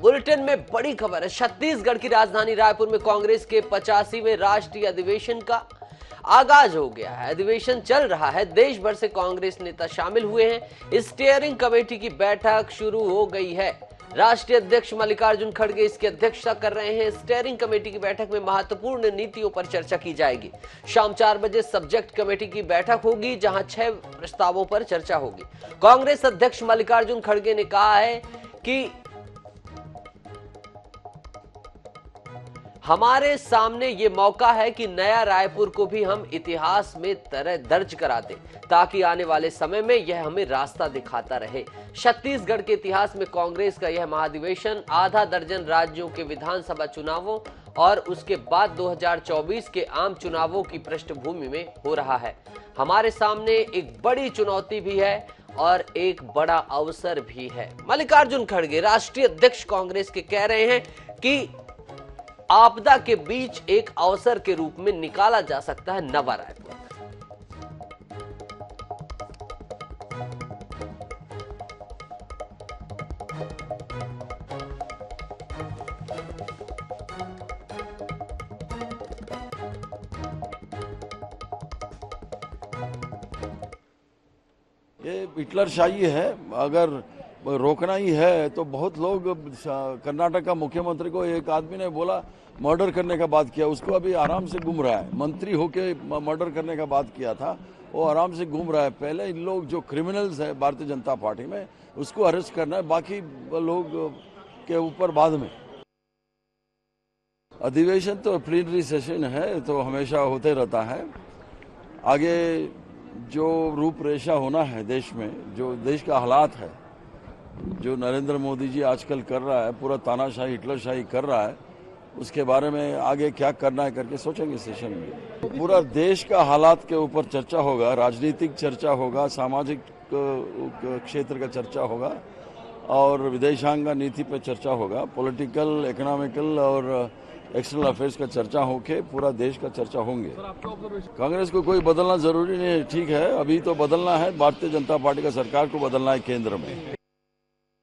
Bulletin में बड़ी खबर है। छत्तीसगढ़ की राजधानी रायपुर में कांग्रेस के पचासीवें राष्ट्रीय अधिवेशन का आगाज़ हो गया है। अधिवेशन चल रहा है। देश भर से कांग्रेस नेता शामिल हुए हैं। स्टीयरिंग कमेटी की बैठक शुरू हो गई है। राष्ट्रीय अध्यक्ष मल्लिकार्जुन खड़गे इसकी अध्यक्षता कर रहे हैं। स्टेयरिंग कमेटी की बैठक में महत्वपूर्ण नीतियों पर चर्चा की जाएगी। शाम चार बजे सब्जेक्ट कमेटी की बैठक होगी, जहाँ छह प्रस्तावों पर चर्चा होगी। कांग्रेस अध्यक्ष मल्लिकार्जुन खड़गे ने कहा है कि हमारे सामने ये मौका है कि नया रायपुर को भी हम इतिहास में तरह दर्ज करा दें, ताकि आने वाले समय में यह हमें रास्ता दिखाता रहे। छत्तीसगढ़ के इतिहास में कांग्रेस का यह महाधिवेशन आधा दर्जन राज्यों के विधानसभा चुनावों और उसके बाद 2024 के आम चुनावों की पृष्ठभूमि में हो रहा है। हमारे सामने एक बड़ी चुनौती भी है और एक बड़ा अवसर भी है। मल्लिकार्जुन खड़गे, राष्ट्रीय अध्यक्ष कांग्रेस के कह रहे हैं कि आपदा के बीच एक अवसर के रूप में निकाला जा सकता है नवा रायपुर। ये हिटलर शाही है, अगर रोकना ही है तो बहुत लोग कर्नाटक का मुख्यमंत्री को एक आदमी ने बोला, मर्डर करने का बात किया। उसको अभी आराम से घूम रहा है। मंत्री होके मर्डर करने का बात किया था, वो आराम से घूम रहा है। पहले इन लोग जो क्रिमिनल्स है भारतीय जनता पार्टी में, उसको अरेस्ट करना है, बाकी लोग के ऊपर बाद में। अधिवेशन तो प्लीनरी सेशन है तो हमेशा होते रहता है। आगे जो रूपरेशा होना है देश में, जो देश का हालात है जो नरेंद्र मोदी जी आजकल कर रहा है, पूरा तानाशाही, हिटलरशाही कर रहा है, उसके बारे में आगे क्या करना है करके सोचेंगे सेशन में। पूरा देश का हालात के ऊपर चर्चा होगा, राजनीतिक चर्चा होगा, सामाजिक क्षेत्र का चर्चा होगा, और विदेशांग नीति पर चर्चा होगा पॉलिटिकल इकोनॉमिकल और एक्सटर्नल अफेयर्स का चर्चा होके पूरा देश का चर्चा होंगे। कांग्रेस को कोई बदलना ज़रूरी नहीं है, ठीक है, अभी तो बदलना है, भारतीय जनता पार्टी का सरकार को बदलना है केंद्र में।